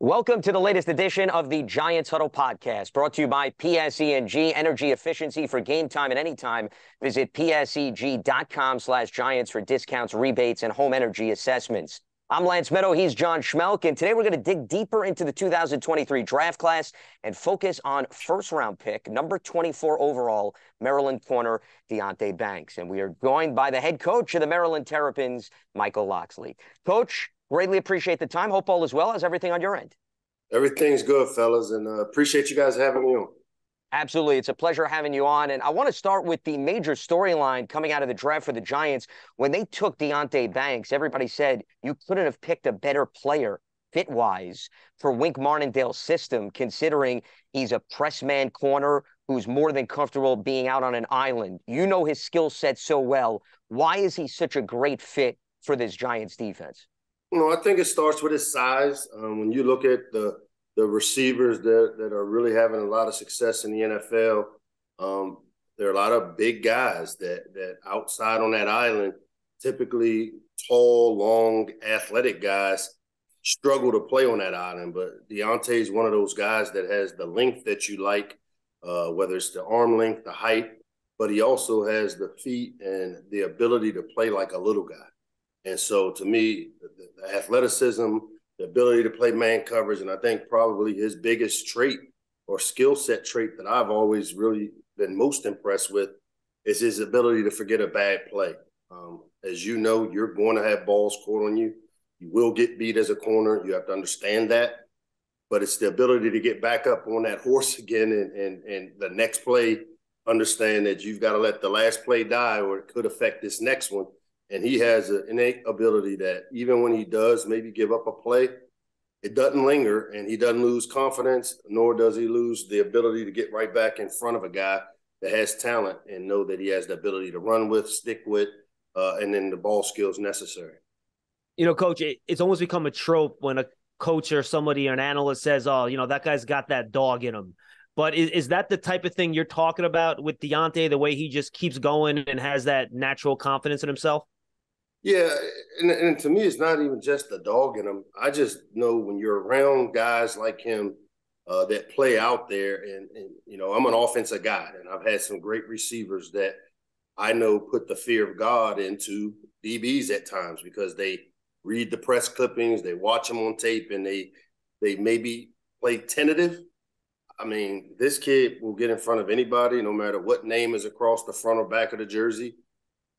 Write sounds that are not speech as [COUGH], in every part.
Welcome to the latest edition of the Giants Huddle podcast, brought to you by PSEG Energy Efficiency for game time and time. Visit pseg.com slash giants for discounts, rebates, and home energy assessments. I'm Lance Medow. He's John Schmeelk. And today we're going to dig deeper into the 2023 draft class and focus on first round pick, number 24 overall, Maryland corner Deonte Banks. And we are joined by the head coach of the Maryland Terrapins, Michael Locksley. Coach, Greatly appreciate the time. Hope all is well. How's everything on your end? Everything's good, fellas, and uh, appreciate you guys having me on. Absolutely. It's a pleasure having you on. And I want to start with the major storyline coming out of the draft for the Giants. When they took Deonte Banks, everybody said you couldn't have picked a better player fit wise for Wink Martindale's system, considering he's a press man corner who's more than comfortable being out on an island. You know his skill set so well. Why is he such a great fit for this Giants defense? Know, I think it starts with his size. Um, when you look at the the receivers that that are really having a lot of success in the NFL, um, there are a lot of big guys that that outside on that island, typically tall, long, athletic guys struggle to play on that island. But Deonte is one of those guys that has the length that you like, uh, whether it's the arm length, the height, but he also has the feet and the ability to play like a little guy. And so to me, the, the athleticism, the ability to play man coverage, and I think probably his biggest trait or skill set trait that I've always really been most impressed with is his ability to forget a bad play. Um, as you know, you're going to have balls caught on you. You will get beat as a corner. You have to understand that. But it's the ability to get back up on that horse [LAUGHS] again and and and the next play, understand that you've got to let the last play die or it could affect this next one and he has an innate ability that even when he does maybe give up a play, it doesn't linger and he doesn't lose confidence, nor does he lose the ability to get right back in front of a guy that has talent and know that he has the ability to run with, stick with, uh, and then the ball skills necessary. You know, coach, it, it's almost become a trope when a coach or somebody or an analyst says, "Oh, you know, that guy's got that dog in him." But is, is that the type of thing you're talking about with Deonte? The way he just keeps going and has that natural confidence in himself? Yeah, and, and to me, it's not even just the dog in him. I just know when you're around guys like him uh, that play out there, and, and you know, I'm an offensive guy, and I've had some great receivers that I know put the fear of God into DBs at times because they read the press clippings, they watch them on tape, and they they maybe play tentative. I mean, this kid will get in front of anybody, no matter what name is across the front or back of the jersey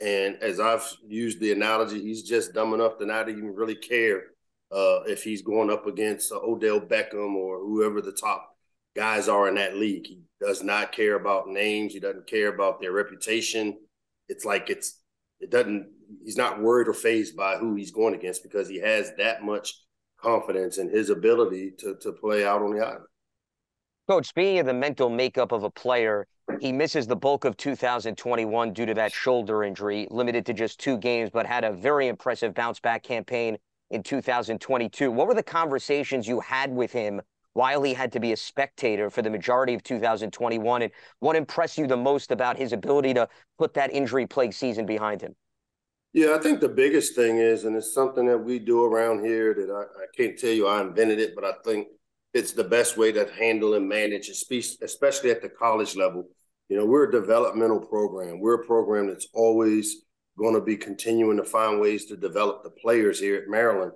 and as I've used the analogy, he's just dumb enough to not even really care uh, if he's going up against uh, Odell Beckham or whoever the top guys are in that league. He does not care about names. He doesn't care about their reputation. It's like it's it doesn't. He's not worried or phased by who he's going against because he has that much confidence in his ability to to play out on the island. Coach, speaking of the mental makeup of a player, he misses the bulk of 2021 due to that shoulder injury, limited to just two games, but had a very impressive bounce back campaign in 2022. What were the conversations you had with him while he had to be a spectator for the majority of 2021? And what impressed you the most about his ability to put that injury plagued season behind him? Yeah, I think the biggest thing is, and it's something that we do around here that I, I can't tell you I invented it, but I think it's the best way to handle and manage, especially at the college level you know, we're a developmental program. We're a program that's always going to be continuing to find ways to develop the players here at Maryland.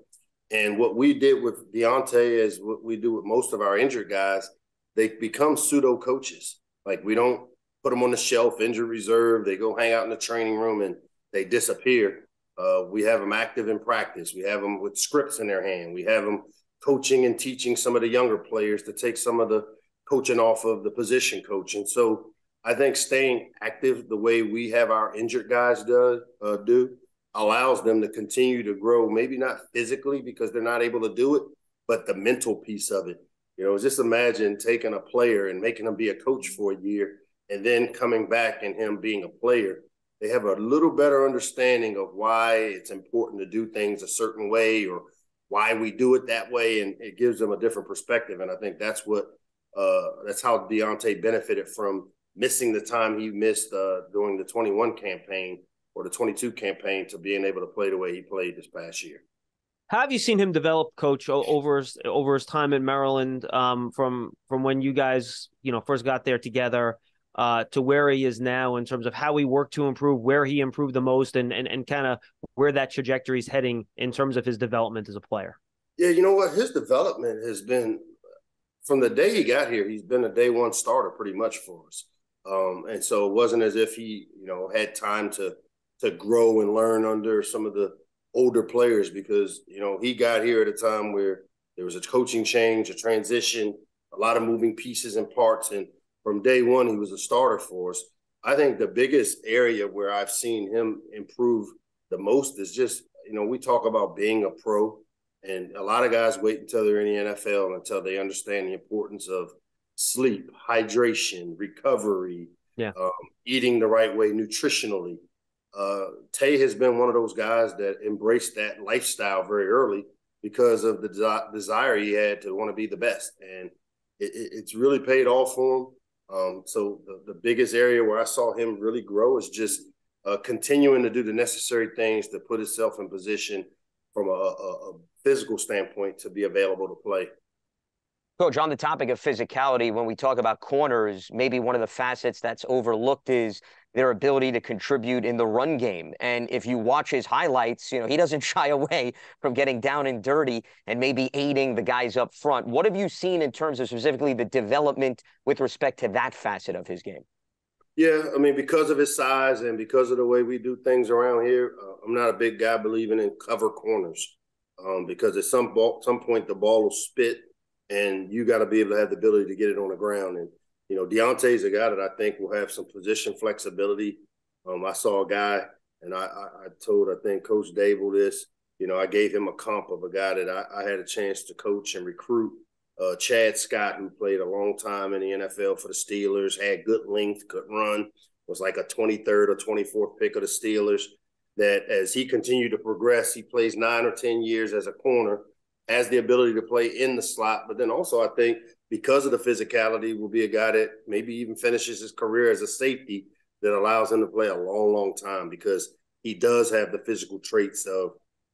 And what we did with Deonte is what we do with most of our injured guys. They become pseudo coaches. Like we don't put them on the shelf, injured reserve. They go hang out in the training room and they disappear. Uh, we have them active in practice. We have them with scripts in their hand. We have them coaching and teaching some of the younger players to take some of the coaching off of the position coach. And so I think staying active the way we have our injured guys do, uh, do allows them to continue to grow, maybe not physically because they're not able to do it, but the mental piece of it. You know, just imagine taking a player and making him be a coach for a year and then coming back and him being a player. They have a little better understanding of why it's important to do things a certain way or why we do it that way. And it gives them a different perspective. And I think that's what, uh, that's how Deonte benefited from missing the time he missed uh, during the 21 campaign or the 22 campaign to being able to play the way he played this past year. How have you seen him develop, Coach, over his, over his time in Maryland? Um, from from when you guys, you know, first got there together, uh, to where he is now in terms of how he worked to improve, where he improved the most, and and, and kind of where that trajectory is heading in terms of his development as a player. Yeah, you know what? His development has been from the day he got here. He's been a day one starter pretty much for us, um, and so it wasn't as if he, you know, had time to to grow and learn under some of the older players because you know he got here at a time where there was a coaching change, a transition, a lot of moving pieces and parts, and from day one he was a starter for us. I think the biggest area where I've seen him improve the most is just you know we talk about being a pro, and a lot of guys wait until they're in the NFL until they understand the importance of sleep, hydration, recovery, yeah, um, eating the right way nutritionally uh, Tay has been one of those guys that embraced that lifestyle very early because of the de- desire he had to want to be the best, and it, it, it's really paid off for him. Um, so the, the, biggest area where I saw him really grow is just uh, continuing to do the necessary things to put himself in position from a, a, a physical standpoint to be available to play. Coach, on the topic of physicality, when we talk about corners, maybe one of the facets that's overlooked is their ability to contribute in the run game. And if you watch his highlights, you know, he doesn't [LAUGHS] shy away from getting down and dirty and maybe aiding the guys up front. What have you seen in terms of specifically the development with respect to that facet of his game? Yeah, I mean, because of his size and because of the way we do things around here, uh, I'm not a big guy believing in cover corners um, because at some ball, some point the ball will spit and you got to be able to have the ability to get it on the ground. And you know, Deonte's a guy that I think will have some position flexibility. Um, I saw a guy, and I, I, I told I think Coach Daboll this. You know, I gave him a comp of a guy that I, I had a chance to coach and recruit. Uh, Chad Scott, who played a long time in the NFL for the Steelers, had good length, could run, was like a 23rd or 24th pick of the Steelers. That as he continued to progress, he plays nine or 10 years as a corner has the ability to play in the slot, but then also I think because of the physicality, will be a guy that maybe even finishes his career as a safety that allows him to play a long, long time because he does have the physical traits of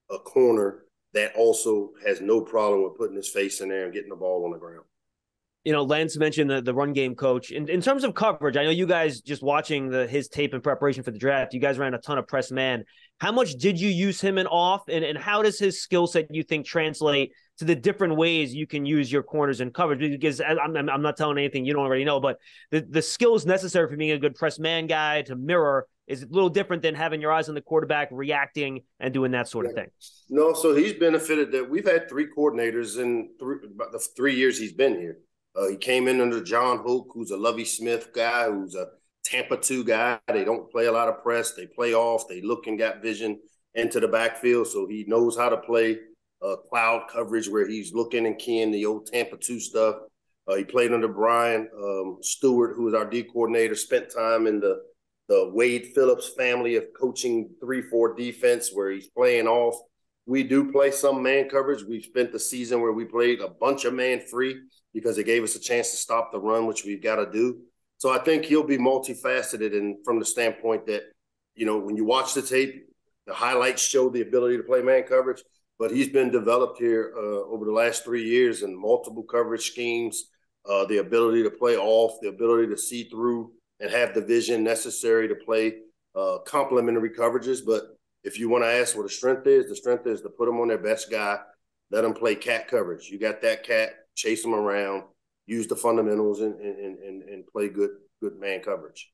a corner that also has no problem with putting his face in there and getting the ball on the ground you know, Lance mentioned the, the run game coach. In, in terms of coverage, I know you guys just watching the his tape in preparation for the draft, you guys ran a ton of press man. How much did you use him in off? And, and how does his skill set, you think, translate to the different ways you can use your corners and coverage? Because I'm, I'm not telling anything you don't already know, but the, the skills necessary for being a good press man guy to mirror is a little different than having your eyes on the quarterback, reacting and doing that sort of thing. No, so he's benefited that we've had three coordinators in three, the three years he's been here. Uh, he came in under Jon Hoke, who's a Lovie Smith guy, who's a Tampa 2 guy. They don't play a lot of press. They play off. They look and got vision into the backfield. So he knows how to play uh, cloud coverage where he's looking and keying the old Tampa 2 stuff. Uh, he played under Brian um, Stewart, who was our D coordinator, spent time in the, the Wade Phillips family of coaching 3 4 defense where he's playing off. We do play some man coverage. We've spent the season where we played a bunch of man free because it gave us a chance to stop the run, which we've got to do. So I think he'll be multifaceted and from the standpoint that, you know, when you watch the tape, the highlights show the ability to play man coverage, but he's been developed here uh, over the last three years in multiple coverage schemes, uh, the ability to play off, the ability to see through and have the vision necessary to play uh, complementary coverages. But if you want to ask what the strength is, the strength is to put them on their best guy, let them play cat coverage. You got that cat, chase them around, use the fundamentals, and and and, and play good good man coverage.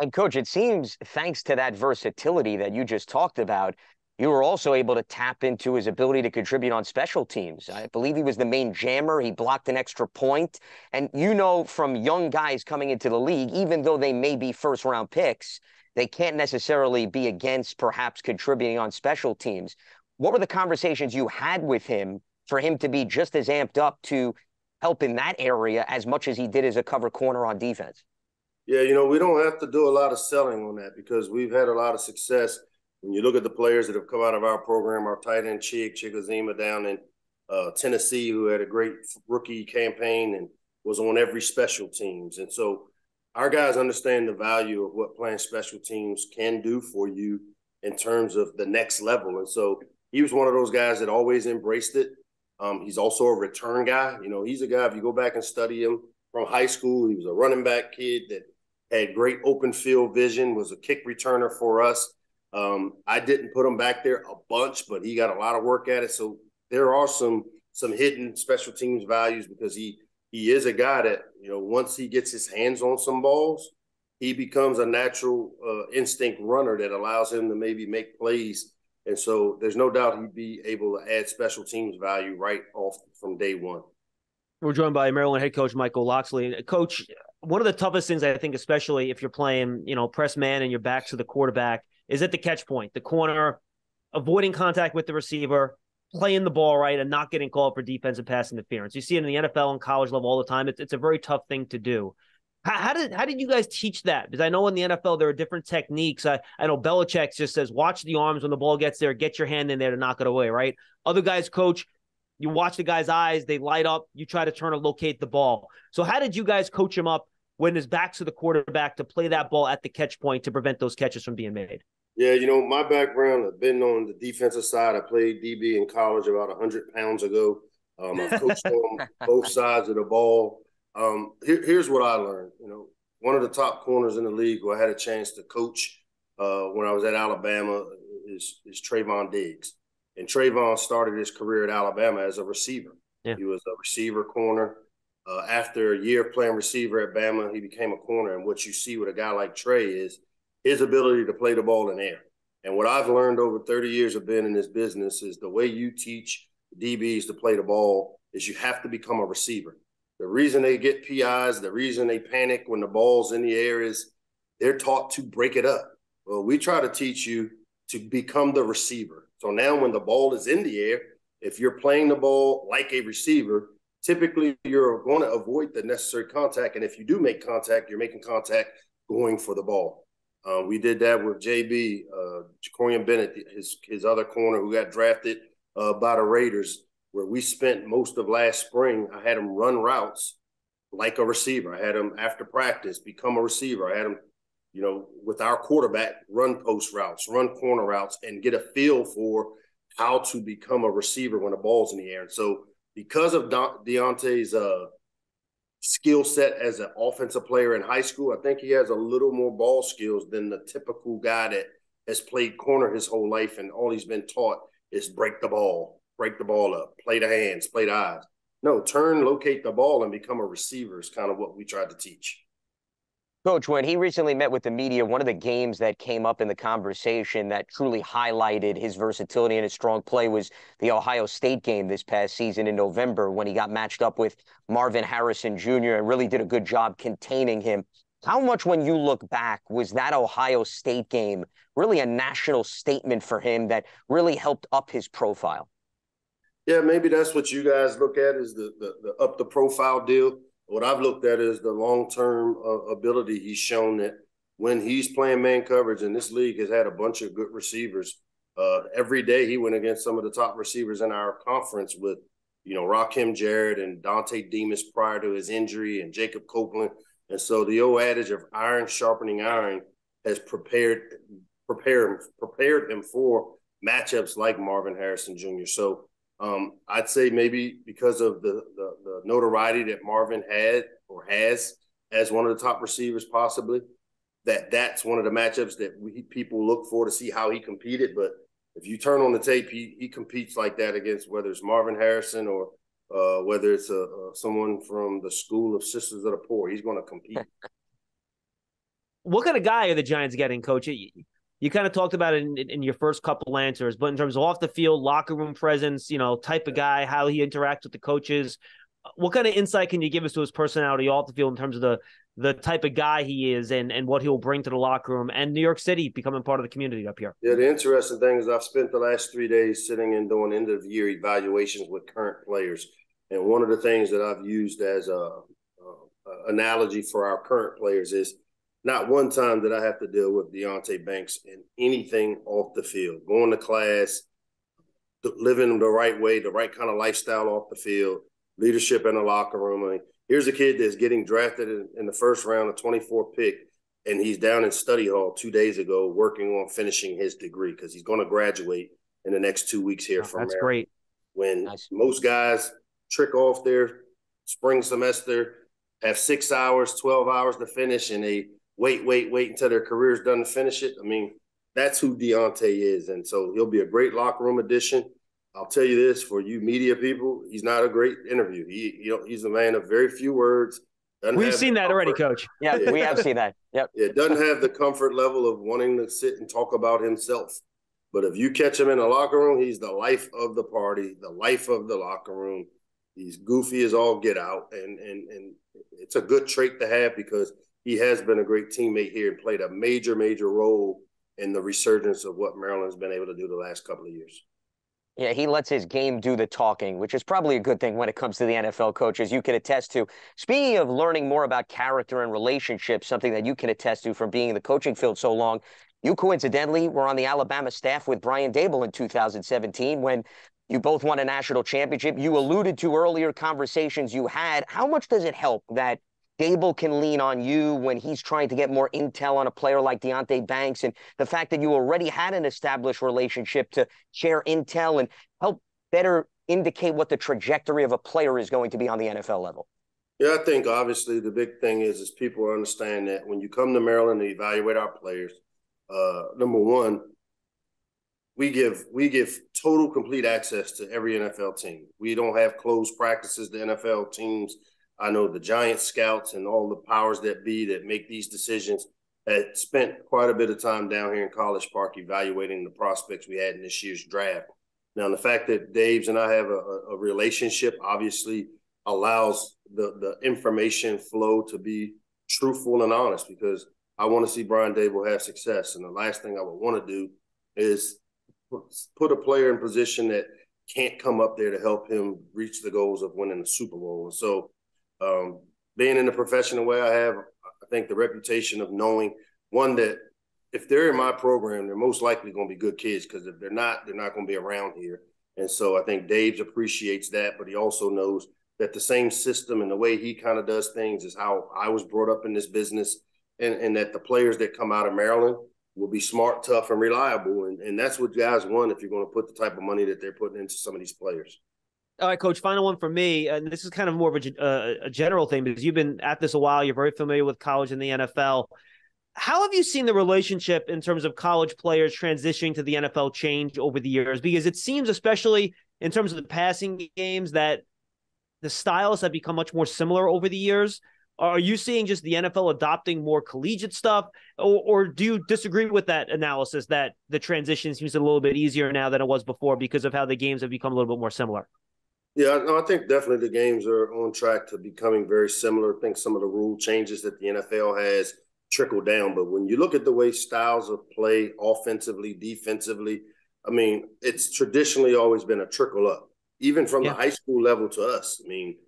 And coach, it seems thanks to that versatility that you just talked about, you were also able to tap into his ability to contribute on special teams. I believe he was the main jammer. He blocked an extra point. And you know, from young guys coming into the league, even though they may be first round picks, they can't necessarily be against perhaps contributing on special teams. What were the conversations you had with him for him to be just as amped up to help in that area as much as he did as a cover corner on defense. Yeah, you know, we don't have to do a lot of selling on that because we've had a lot of success. When you look at the players that have come out of our program, our tight end Chig Chickasema down in uh, Tennessee, who had a great rookie campaign and was on every special teams. And so our guys understand the value of what playing special teams can do for you in terms of the next level. And so he was one of those guys that always embraced it. Um, he's also a return guy. You know, he's a guy, if you go back and study him from high school, he was a running back kid that had great open field vision, was a kick returner for us. Um, I didn't put him back there a bunch, but he got a lot of work at it. So there are some some hidden special teams values because he he is a guy that you know once he gets his hands on some balls, he becomes a natural uh, instinct runner that allows him to maybe make plays. And so there's no doubt he'd be able to add special teams value right off from day one. We're joined by Maryland head coach Michael Locksley. Coach, one of the toughest things I think, especially if you're playing, you know, press man and you're back to the quarterback, is at the catch point, the corner, avoiding contact with the receiver, playing the ball right, and not getting called for defensive pass interference. You see it in the NFL and college level all the time. It's, it's a very tough thing to do. How, how, did how did you guys teach that? Because I know in the NFL there are different techniques. I, I know Belichick just says watch the arms when the ball gets there, get your hand in there to knock it away. Right? Other guys coach. You watch the guy's eyes; they light up. You try to turn and locate the ball. So how did you guys coach him up when his back's to the quarterback to play that ball at the catch point to prevent those catches from being made? Yeah, you know, my background, I've been on the defensive side. I played DB in college about 100 pounds ago. Um, I've coached [LAUGHS] on both sides of the ball. Um, here, here's what I learned. You know, one of the top corners in the league who I had a chance to coach uh, when I was at Alabama is, is Trevon Diggs. And Trevon started his career at Alabama as a receiver. Yeah. He was a receiver corner. Uh, after a year of playing receiver at Bama, he became a corner. And what you see with a guy like Trey is his ability to play the ball in air. And what I've learned over 30 years of being in this business is the way you teach DBs to play the ball is you have to become a receiver. The reason they get PIs, the reason they panic when the ball's in the air is they're taught to break it up. Well, we try to teach you to become the receiver. So now when the ball is in the air, if you're playing the ball like a receiver, typically you're going to avoid the necessary contact. And if you do make contact, you're making contact going for the ball. Uh, we did that with JB, uh, Jakorian Bennett, his his other corner who got drafted uh, by the Raiders, where we spent most of last spring. I had him run routes like a receiver. I had him after practice become a receiver. I had him, you know, with our quarterback run post routes, run corner routes, and get a feel for how to become a receiver when the ball's in the air. And so, because of Deonte's uh, skill set as an offensive player in high school. I think he has a little more ball skills than the typical guy that has played corner his whole life and all he's been taught is break the ball, break the ball up, play the hands, play the eyes. No, turn, locate the ball, and become a receiver is kind of what we tried to teach. Coach, when he recently met with the media, one of the games that came up in the conversation that truly highlighted his versatility and his strong play was the Ohio State game this past season in November when he got matched up with Marvin Harrison Jr. and really did a good job containing him. How much, when you look back, was that Ohio State game really a national statement for him that really helped up his profile? Yeah, maybe that's what you guys look at is the, the, the up the profile deal what I've looked at is the long term uh, ability he's shown that when he's playing man coverage, and this league has had a bunch of good receivers. Uh, every day he went against some of the top receivers in our conference with, you know, Rakim Jarrett and Dontay Demus prior to his injury and Jacob Copeland. And so the old adage of iron sharpening iron has prepared prepared prepared him for matchups like Marvin Harrison Jr. So um, I'd say maybe because of the, the, the notoriety that Marvin had or has as one of the top receivers, possibly that that's one of the matchups that we, people look for to see how he competed. But if you turn on the tape, he he competes like that against whether it's Marvin Harrison or uh, whether it's a, a, someone from the school of Sisters of the Poor. He's going to compete. [LAUGHS] what kind of guy are the Giants getting, Coach? You kind of talked about it in, in, your first couple answers, but in terms of off the field, locker room presence, you know, type of guy, how he interacts with the coaches, uh, what kind of insight can you give us to his personality off the field in terms of the the type of guy he is and and what he'll bring to the locker room and New York City becoming part of the community up here? Yeah, the interesting thing is I've spent the last three days sitting and doing end of year evaluations with current players, and one of the things that I've used as a, a analogy for our current players is not one time did I have to deal with Deonte Banks in anything off the field, going to class, living the right way, the right kind of lifestyle off the field, leadership in the locker room. I mean, here's a kid that's getting drafted in, in the first round, a 24 pick, and he's down in study hall two days ago working on finishing his degree because he's going to graduate in the next two weeks here oh, from That's Maryland. great. When nice. most guys trick off their spring semester, have six hours, 12 hours to finish, and they wait, wait, wait until their career's done to finish it. I mean, that's who Deonte is. And so he'll be a great locker room addition. I'll tell you this for you media people, he's not a great interview. He, you know, he's a man of very few words. We've seen that already, Coach. Yeah, we have seen that. [LAUGHS] Yep. It doesn't have the comfort level of wanting to sit and talk about himself. But if you catch him in the locker room, he's the life of the party, the life of the locker room. He's goofy as all get out, and and and it's a good trait to have because he has been a great teammate here and played a major, major role in the resurgence of what Maryland's been able to do the last couple of years. Yeah, he lets his game do the talking, which is probably a good thing when it comes to the NFL coaches. You can attest to. Speaking of learning more about character and relationships, something that you can attest to from being in the coaching field so long. You coincidentally were on the Alabama staff with Brian Daboll in 2017 when you both won a national championship. You alluded to earlier conversations you had. How much does it help that Daboll can lean on you when he's trying to get more intel on a player like Deonte Banks, and the fact that you already had an established relationship to share intel and help better indicate what the trajectory of a player is going to be on the NFL level. Yeah, I think obviously the big thing is is people understand that when you come to Maryland to evaluate our players, uh, number one, we give we give total complete access to every NFL team. We don't have closed practices. The NFL teams I know the Giant scouts and all the powers that be that make these decisions had spent quite a bit of time down here in College Park evaluating the prospects we had in this year's draft. Now, the fact that Dabes and I have a, a relationship obviously allows the, the information flow to be truthful and honest because I want to see Brian Daboll have success. And the last thing I would want to do is put a player in position that can't come up there to help him reach the goals of winning the Super Bowl. And so um, being in the professional way I have, I think the reputation of knowing one that if they're in my program, they're most likely going to be good kids because if they're not, they're not going to be around here. And so I think Dabes appreciates that, but he also knows that the same system and the way he kind of does things is how I was brought up in this business, and, and that the players that come out of Maryland will be smart, tough, and reliable. And, and that's what guys want if you're going to put the type of money that they're putting into some of these players. All right, coach. Final one for me, and this is kind of more of a, uh, a general thing because you've been at this a while. You're very familiar with college and the NFL. How have you seen the relationship in terms of college players transitioning to the NFL change over the years? Because it seems, especially in terms of the passing games, that the styles have become much more similar over the years. Are you seeing just the NFL adopting more collegiate stuff, or, or, do you disagree with that analysis that the transition seems a little bit easier now than it was before because of how the games have become a little bit more similar? Yeah, no, I think definitely the games are on track to becoming very similar. I think some of the rule changes that the NFL has trickled down, but when you look at the way styles of play offensively, defensively, I mean, it's traditionally always been a trickle up, even from yeah. the high school level to us. I mean,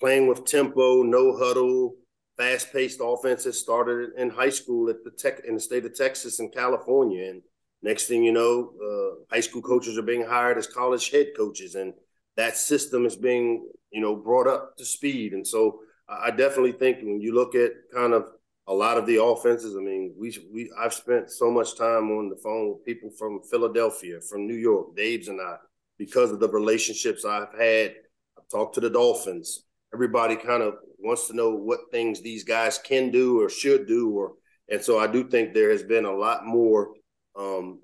playing with tempo, no huddle, fast paced offenses started in high school at the tech in the state of Texas and California. And next thing you know, uh, high school coaches are being hired as college head coaches. And that system is being you know brought up to speed. And so i definitely think when you look at kind of a lot of the offenses i mean we we i've spent so much time on the phone with people from philadelphia from new york Dabes and i because of the relationships i've had. I've talked to the dolphins. Everybody kind of wants to know what things these guys can do or should do or and so i do think there has been a lot more um,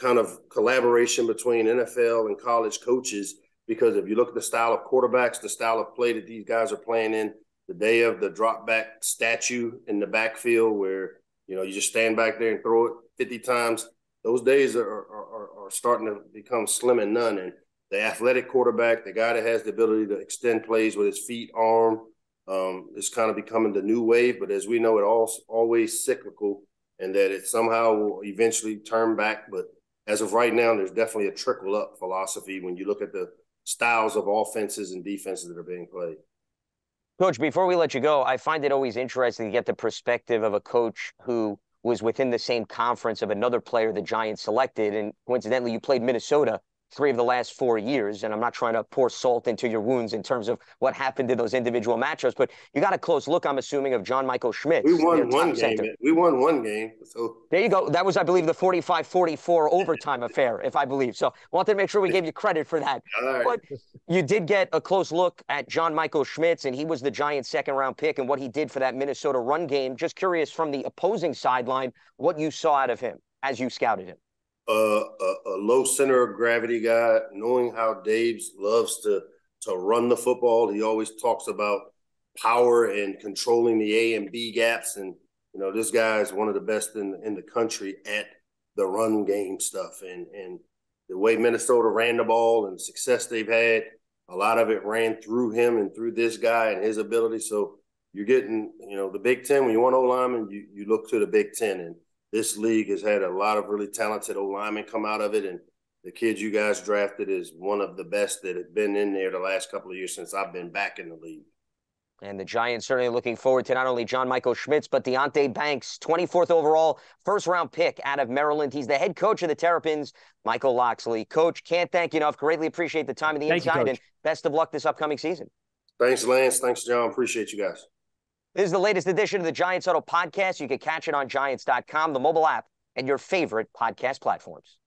kind of collaboration between NFL and college coaches because if you look at the style of quarterbacks, the style of play that these guys are playing in, the day of the drop back statue in the backfield where you know you just stand back there and throw it 50 times, those days are are, are starting to become slim and none. And the athletic quarterback, the guy that has the ability to extend plays with his feet, arm, um, is kind of becoming the new wave. But as we know, it all always cyclical, and that it somehow will eventually turn back. But as of right now, there's definitely a trickle up philosophy when you look at the styles of offenses and defenses that are being played. Coach, before we let you go, I find it always interesting to get the perspective of a coach who was within the same conference of another player the Giants selected. And coincidentally, you played Minnesota three of the last four years. And I'm not trying to pour salt into your wounds in terms of what happened in those individual matchups, but you got a close look, I'm assuming, of John Michael Schmitz. We won one game. Center. We won one game. So there you go. That was, I believe, the 45-44 overtime affair, if I believe. So wanted to make sure we gave you credit for that. But you did get a close look at John Michael Schmitz, and he was the Giants' second round pick and what he did for that Minnesota run game. Just curious from the opposing sideline what you saw out of him as you scouted him. A, a, low center of gravity guy, knowing how Dabes loves to to run the football. He always talks about power and controlling the A and B gaps, and you know this guy is one of the best in in the country at the run game stuff. And and the way Minnesota ran the ball and the success they've had, a lot of it ran through him and through this guy and his ability. So you're getting, you know, the Big Ten. When you want O lineman, you you look to the Big Ten, and this league has had a lot of really talented O linemen come out of it, and the kid you guys drafted is one of the best that have been in there the last couple of years since I've been back in the league. And the Giants certainly looking forward to not only John Michael Schmitz, but Deonte Banks, 24th overall, first round pick out of Maryland. He's the head coach of the Terrapins, Michael Locksley. Coach, can't thank you enough. Greatly appreciate the time and the thank insight, you, and best of luck this upcoming season. Thanks, Lance. Thanks, John. Appreciate you guys. This is the latest edition of the Giants Huddle podcast. You can catch it on giants.com, the mobile app, and your favorite podcast platforms.